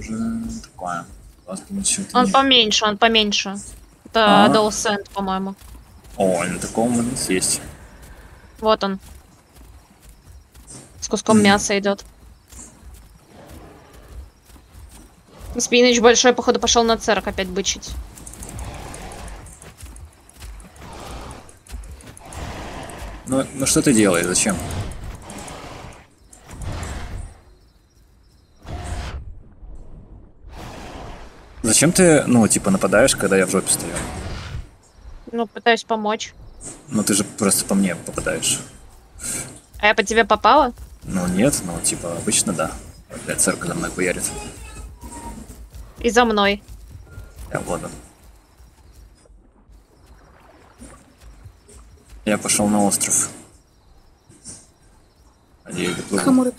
Уже такое. Он поменьше, он поменьше. Это А. Adolescent, по-моему. О, на таком у нас есть. Вот он. С куском мяса идет. Спиныч большой, походу, пошел на церк опять бычить. Ну, ну что ты делаешь? Зачем? Зачем ты, ну, типа, нападаешь, когда я в жопе стою? Ну, пытаюсь помочь. Ну, ты же просто по мне попадаешь. А я по тебе попала? Ну, нет, ну, типа, обычно да. Блядь, церковь за мной хуярит. И за мной. Я ладно. Я пошел на остров. Надеюсь, доплыву. Кому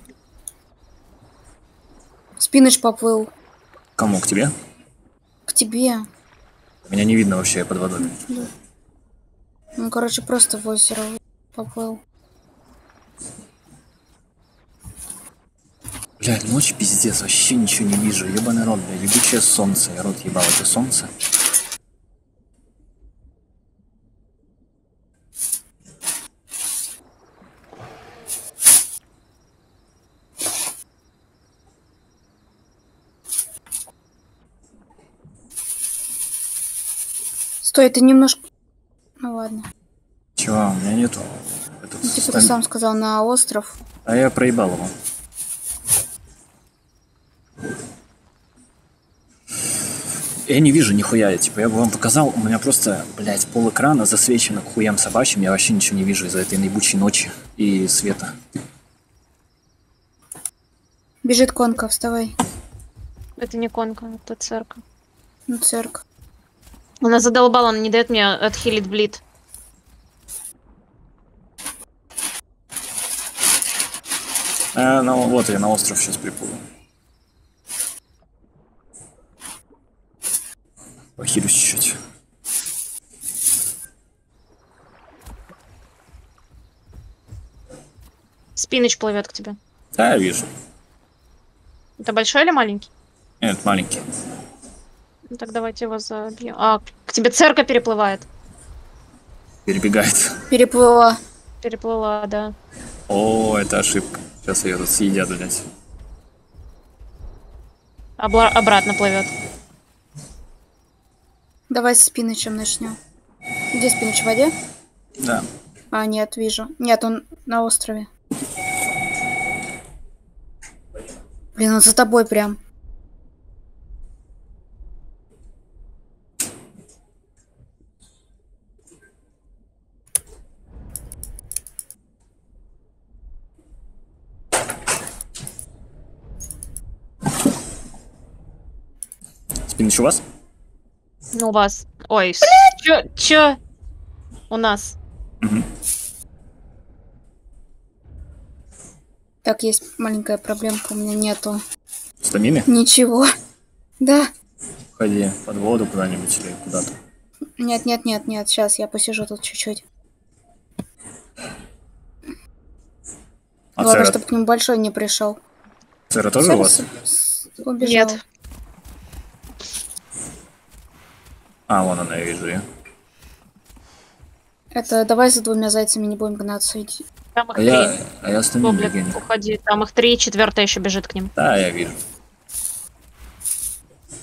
Спиныч поплыл. Кому? К тебе? Тебе. Меня не видно вообще, я под водой. Ну, короче, просто в озеро поплыл. Блядь, ночь пиздец, вообще ничего не вижу. Ебаный рот, блядь, ебучее солнце. Я рот ебал, это солнце. Стой, ты немножко... Ну ладно. Чего, у меня нету. Этот Ну, типа ты стан- сам сказал на остров. А я проебал его. Я не вижу нихуя, типа, я бы вам показал, у меня просто, блядь, пол экрана засвечено к хуям собачьим, я вообще ничего не вижу из-за этой наибучей ночи и света. Бежит конка, вставай. Это не конка, это церковь. Ну, церковь. Она задолбала, она не дает мне отхилить блит. А, ну вот я на остров сейчас приплыву. Похилюсь чуть-чуть. Спиныч плывет к тебе. Да, я вижу. Это большой или маленький? Нет, маленький. Ну так давайте его забьем. А, к тебе церковь переплывает. Перебегает. Переплыла. Переплыла, да. О, это ошибка. Сейчас ее тут съедят, блядь. Обла- обратно плывет. Давай с спинычем начнем. Где спиныч в воде? Да. А, нет, вижу. Нет, он на острове. Блин, он за тобой прям. Спиныч у вас? Ну, у вас. Ой, чё, чё? У нас. Так, есть маленькая проблемка, у меня нету Стамины? ничего. Да. Ходи под воду куда-нибудь или куда-то. Нет, нет, нет, нет, сейчас я посижу тут чуть-чуть. А Главное, Цера, чтобы к нему большой не пришел. Цера тоже у вас? Убежал. Нет. А, вон она, я вижу ее. Это давай за двумя зайцами не будем гнаться. Иди. Там их А три. я, а я стамину Гоблик, уходи. Там их три, четвертая еще бежит к ним. Да, я вижу.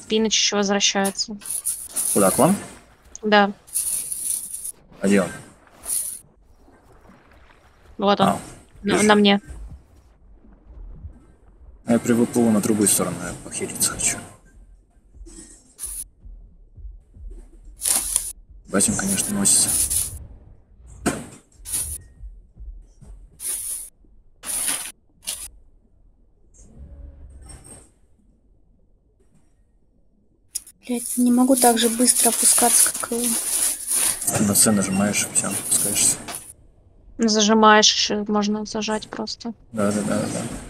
Спиныч еще возвращается. Куда, к вам? Да, А где он? вот он. А, на, на мне. А я приплыву на другую сторону, я похилиться хочу. Батин, конечно, носится. Блять, не могу так же быстро опускаться, как и... На С нажимаешь, все, спускаешься. Зажимаешь еще, можно зажать просто. Да, да, да, да.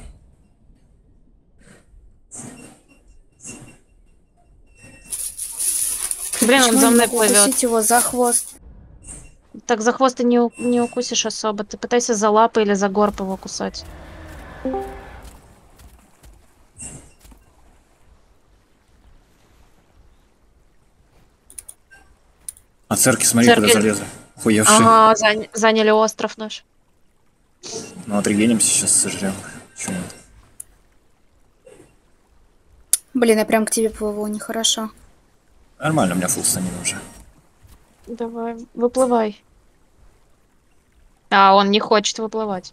Блин, Почему он за мной плывет. его за хвост. Так за хвост ты не, не укусишь особо. Ты пытайся за лапы или за горб его кусать. А церкви, смотри, церкви... куда залезли. Хуевшие. Ага, зан... заняли остров наш. Ну, отрегенимся сейчас, сожрем. Блин, я прям к тебе плыву, нехорошо. Нормально, у меня фул станина уже. Давай, выплывай. А, он не хочет выплывать.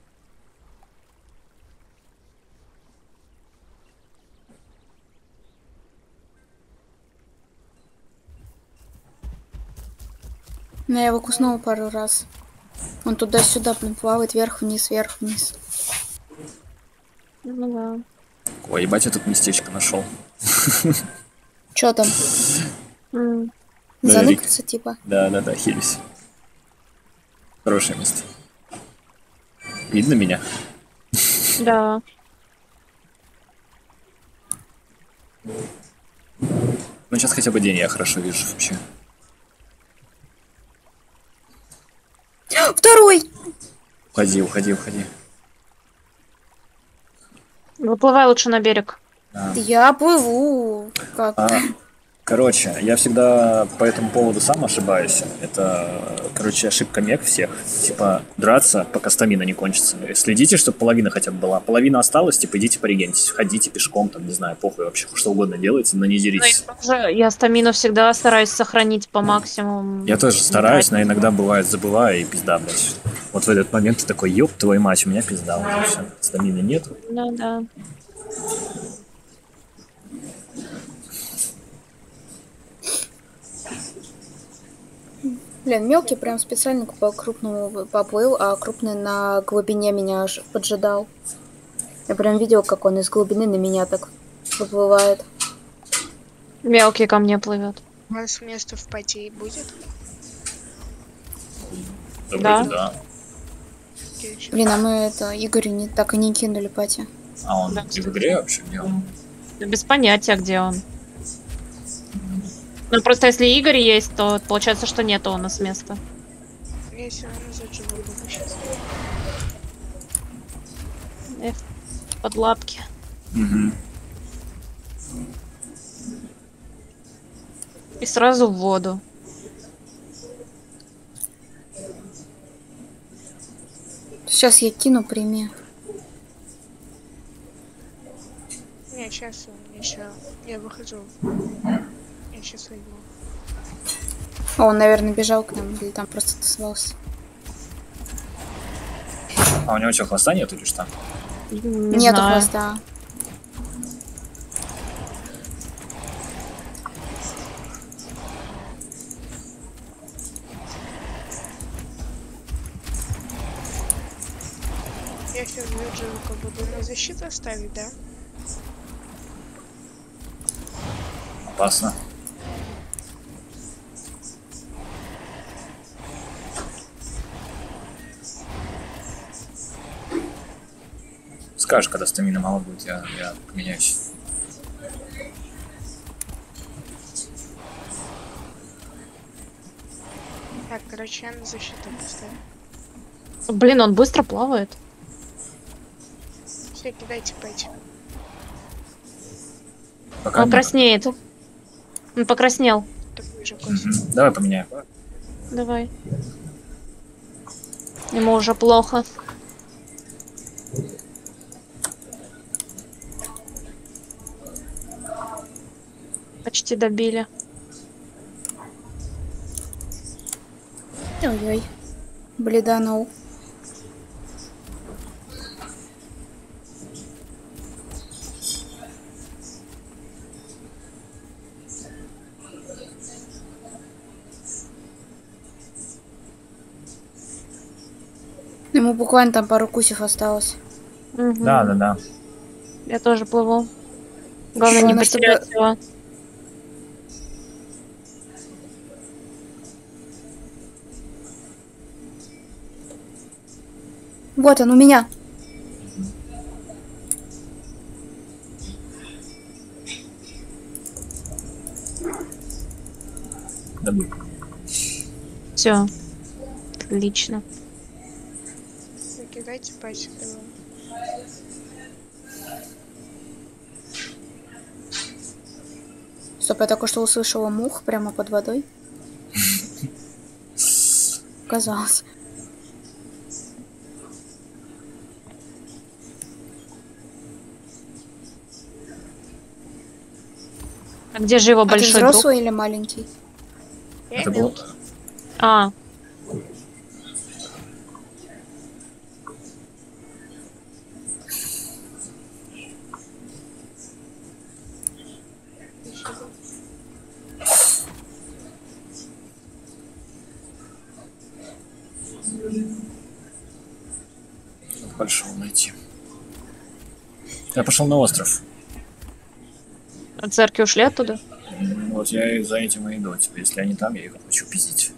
Но я его куснула пару раз. Он туда-сюда, блин, плавает вверх-вниз, вверх-вниз. Ну да. Ой, ебать, я тут местечко нашел. Чё там? М, Да, Заныкаться, типа? Да, да, да, хились. Хорошее место. Видно меня? Да. Ну, сейчас хотя бы день я хорошо вижу вообще. Второй! Уходи, уходи, уходи. Выплывай лучше на берег. Да. Я плыву. Как? А, короче, я всегда по этому поводу сам ошибаюсь. Это, короче, ошибка мег всех. Типа, драться, пока стамина не кончится. Следите, чтобы половина хотя бы была. Половина осталась, типа, идите порегентесь. Ходите пешком, там, не знаю, похуй вообще, что угодно делайте, но не Ну, я, деритесь. тоже- я стамину всегда стараюсь сохранить по максимуму. Я тоже стараюсь, но иногда бывает забываю и пизда, блядь. Вот в этот момент ты такой, ёб твою мать, у меня пизда уже все. Стамины нет. Да, да. Блин, мелкий прям специально по крупному поплыл, а крупный на глубине меня аж поджидал. Я прям видел, как он из глубины на меня так выплывает. Мелкий ко мне плывет. У вас место в пати будет? Да, Да. Блин, а мы это Игорю не, так и не кинули пати. А он Да, и в игре вообще где он? Да Без понятия, где он. Ну, просто если Игорь есть, то получается, что нету у нас места. Я все равно заживу буду сейчас. Эх, под лапки. Мгм. И сразу в воду. Сейчас я кину, прими. Не, сейчас он еще. Я выхожу. Я сейчас войду. А он, наверное, бежал к нам или там просто тусовался. А у него что, хвоста нет или что? Не Нету знаю. хвоста. Я сейчас Virgil буду на защиту ставить, да? Опасно. Скажешь, когда стамина мало будет, я, я поменяюсь. Так, короче, я на защиту поставлю. Блин, он быстро плавает. Все, кидайте пати. Пока Он краснеет. Он покраснел. Давай поменяем. Давай. Ему уже плохо. Почти добили. Ой-ой. Бледанул. Ему буквально там пару кусев осталось. Мгм. Да, да, да. Я тоже плыву. Главное Ещё не потерять что-то- его. Вот он у меня. Все. Отлично. Вы кидайте пати. давай. Стоп, я только что услышала мух прямо под водой. показалось. А где же его А ты большой друг? взрослый или маленький? Это был... А, Большого найти. Я пошел на остров. От церкви ушли оттуда? Вот я и за этим и иду. Типа, если они там, я их хочу пиздить.